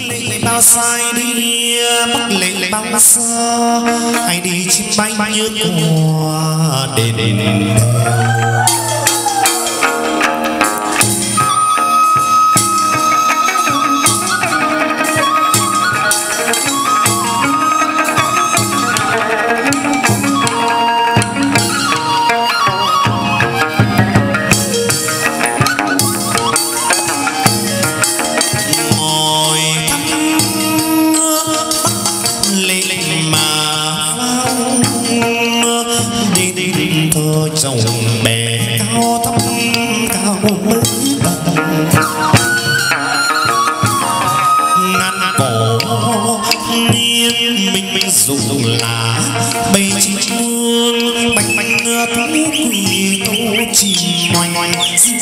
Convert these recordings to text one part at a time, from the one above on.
lệ bao sai đi bắc lệ bao xa hãy đi chim bay như qua để đền ngồi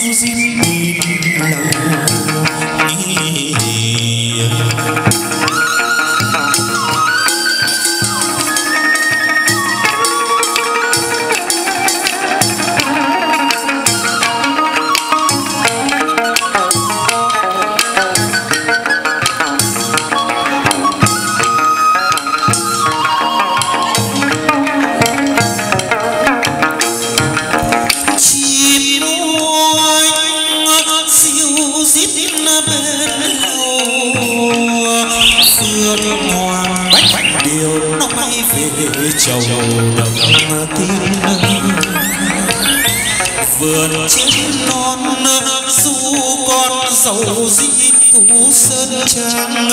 nossos inimigos. Phương hoàng bách bách điều nó bay về chầu đồng tiên vườn trên non du con dầu di cũ sơn trang.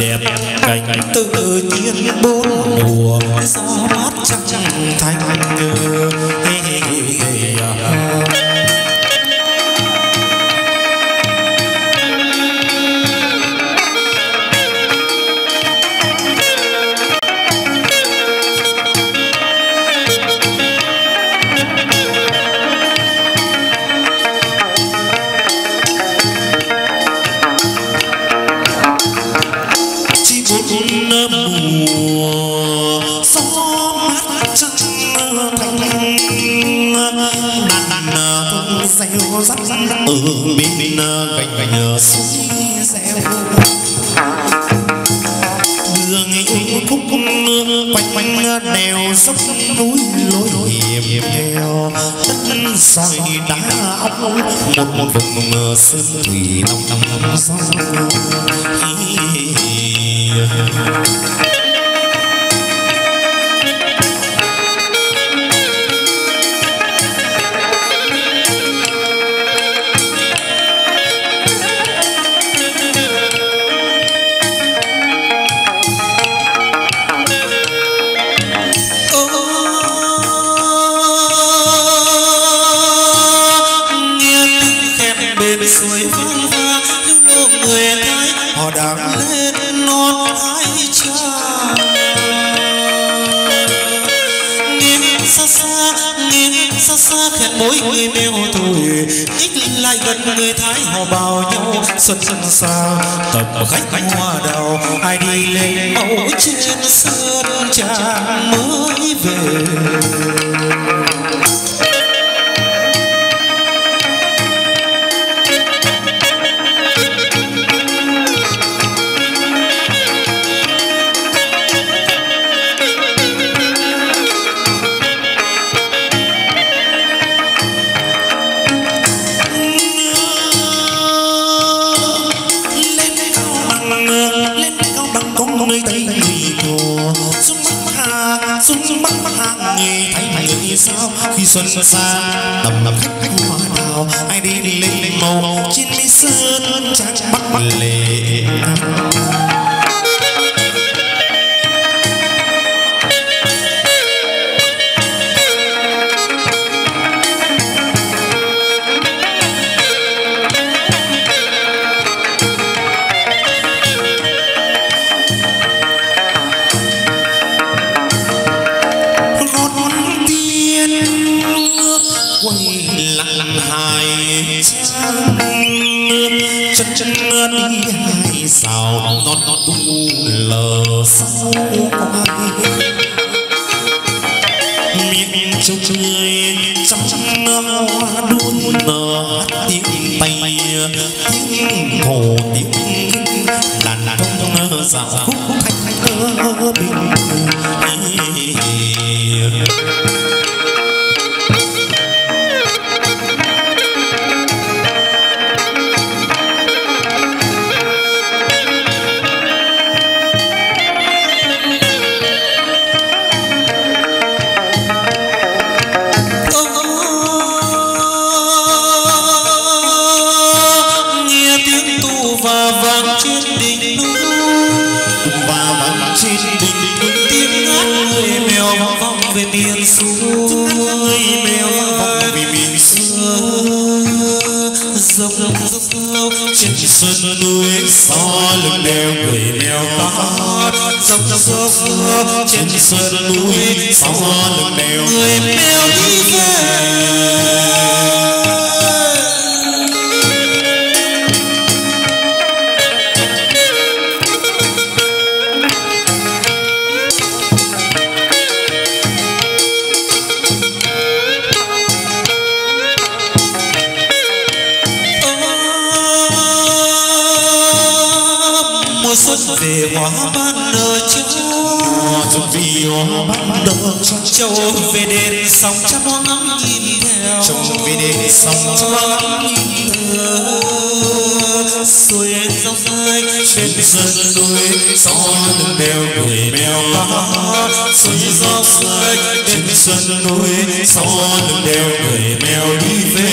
Đẹp cảnh tự nhiên bốn mùa, gió mát trăng thanh đàn tung rắc rắt ở bên gành gành suối reo đường yêu khúc quanh quanh đèo dốc núi lối hiểm nghèo đất sỏi đá óc một một vùng sơn thủy nông nông sao gió है xa xa khét mỗi người mèo thôi nhích lại gần người thái, họ bao nhau xuân xuân xa. Tập khách hoa đào, ai đi lên mẫu trên sơn trang mới về. Sao? Khi xuân xa tầm tầm khách khách hoa đào, ai đi lên màu. Trên mi sơn trắng bắc lệ chân đi hai sao non non tu lờ sau quay miệng trâu chơi trăm trăm hoa đuôn nở tiếng tay tiếng hồ tiếng là đàn dạo khúc khúc thanh thơ bình sân núi xa lưng đèo người mèo cát dốc dốc trên sân núi xa lưng đèo người mèo đi về. Châu về đền sông chăm ngắm nhìn theo. Châu về đền sông ngắm nhìn theo. Xuôi dốc rơi trên sơn núi. gió lưng đèo người mèo cá xuôi dốc rơi trên sơn núi gió lưng đèo người mèo đi về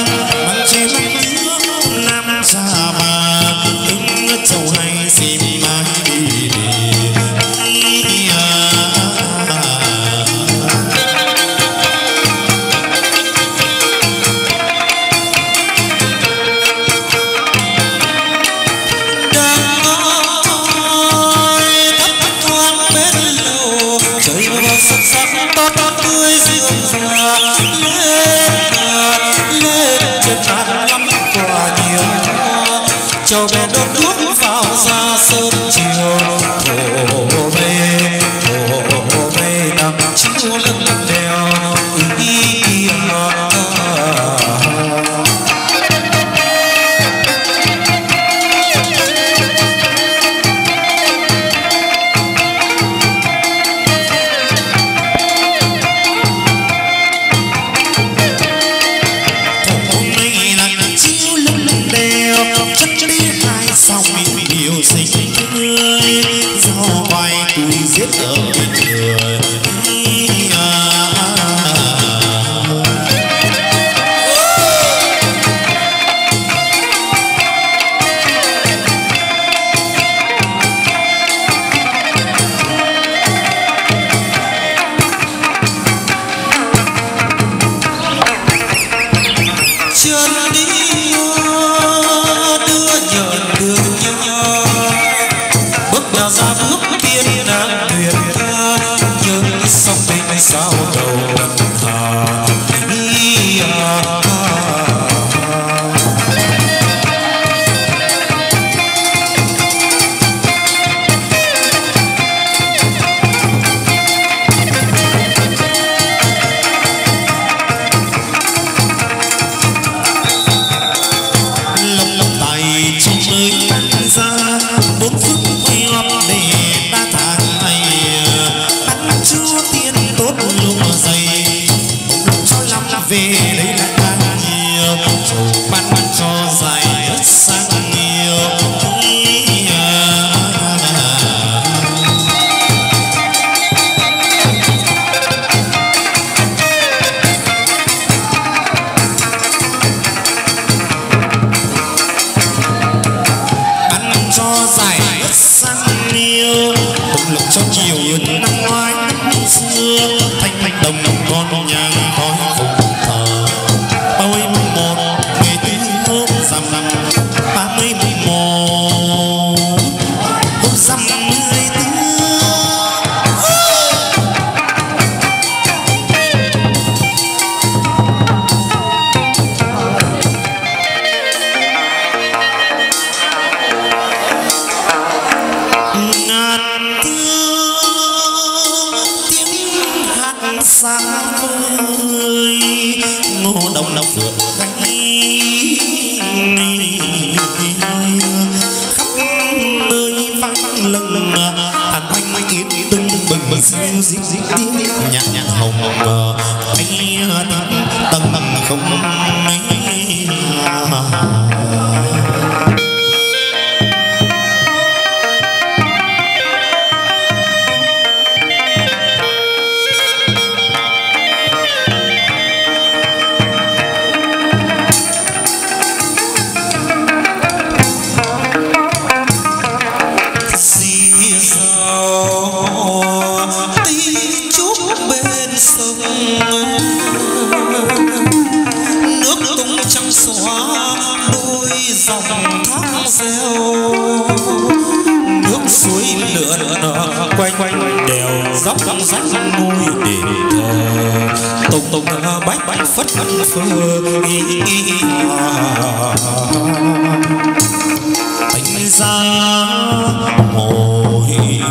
chúa tiên tốt lùng dày. Cho lắm là về đây là càng nhiều. Ban ban cho dài rất sang nhiều. À. Cho nhiều thanh thanh đồng con nhà. Tưng bừng bừng diêu diêu diêu tiếng nhạc nhạc hồng hồng anh tiếng tầng không mấy suối lượn quanh quanh đèo dốc dốc rách ngôi đền thờ. Tùng tùng bách bách phất phơ tình ra ngồi